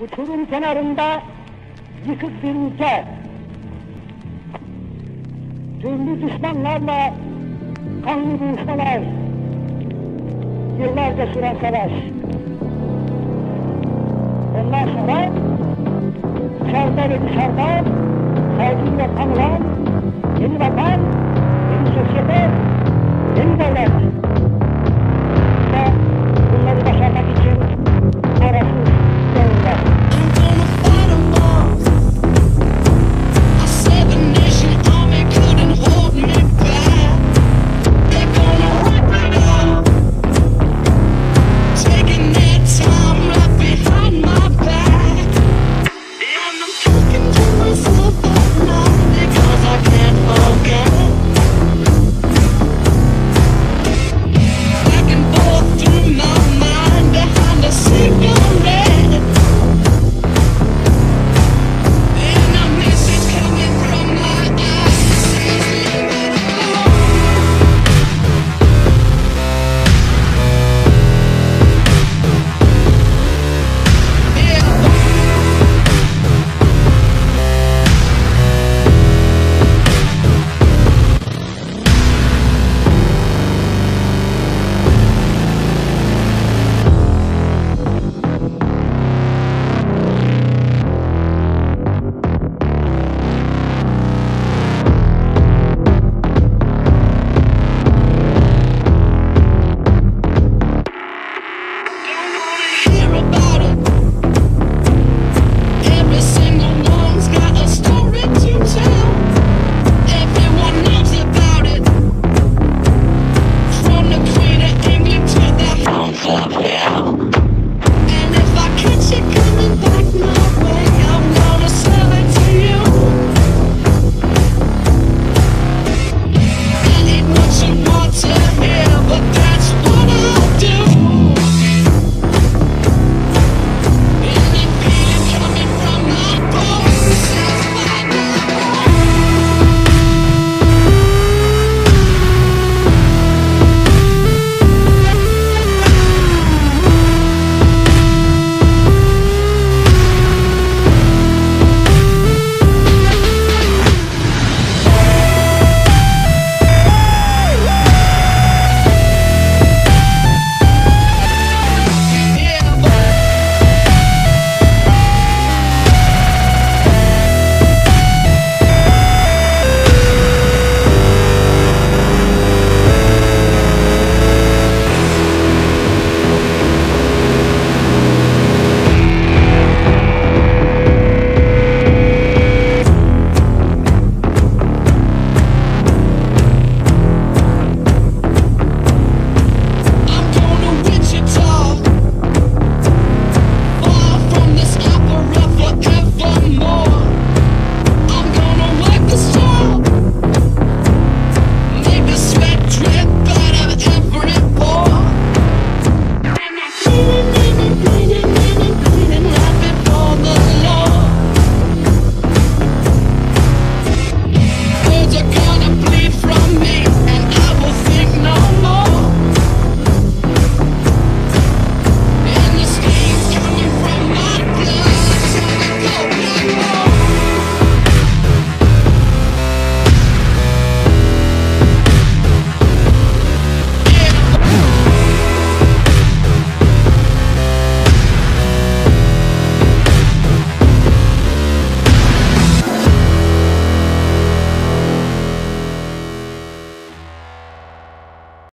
Uçurum kenarında yıkık bir ülke. Türlü düşmanlarla kanlı buluşmalar. Yıllarca süren savaş. Ondan sonra içeride ve dışarıda saygıyla tanılan yeni vatan,